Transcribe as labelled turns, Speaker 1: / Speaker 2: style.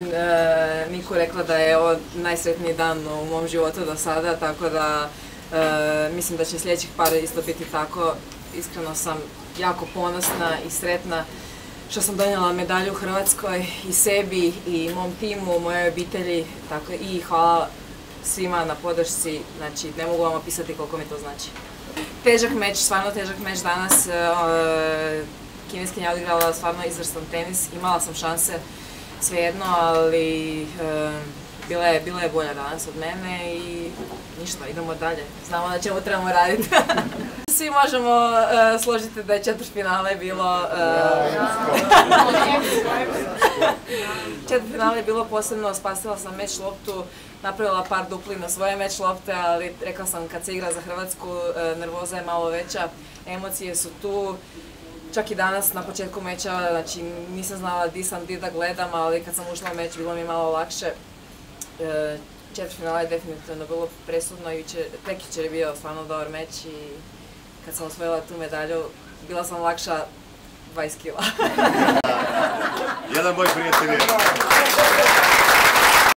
Speaker 1: E, rekla da je ovo najsretniji dan u mom životu do sada, tako da e, mislim da će sljedećih par isto biti tako. Iskreno sam jako ponosna i sretna što sam donijela medalju Hrvatskoj i sebi i mom timu, mojoj obitelji, tako i hvala svima na podršci, znači ne mogu vam opisati koliko mi to znači. Težak meč, stvarno težak meč danas, e, kineskinja odigrala stvarno izvrstan tenis, imala sam šanse svejedno, ali bila, je, bila je bolja danas od mene i ništa, idemo dalje. Znamo na čemu trebamo raditi. Svi možemo složiti da je četvrtfinale bilo... četvrtfinale je bilo posebno, spasila sam meč loptu, napravila par dupli na svoje meč lopte, ali rekla sam kad se igra za Hrvatsku, nervoza je malo veća, emocije su tu, Čak i danas na početku meča, znači nisam znala di sam, di da gledam, ali kad sam ušla u meč bilo mi malo lakše. E, finala je definitivno bilo presudno i Pekić je bio stvarno dobar meč i kad sam osvojila tu medalju bila sam lakša 20 kila.
Speaker 2: Jedan moj prijatelj je